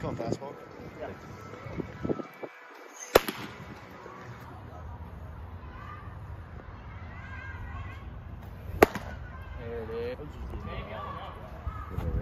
Come on, fastball. Yeah. There it is. Give it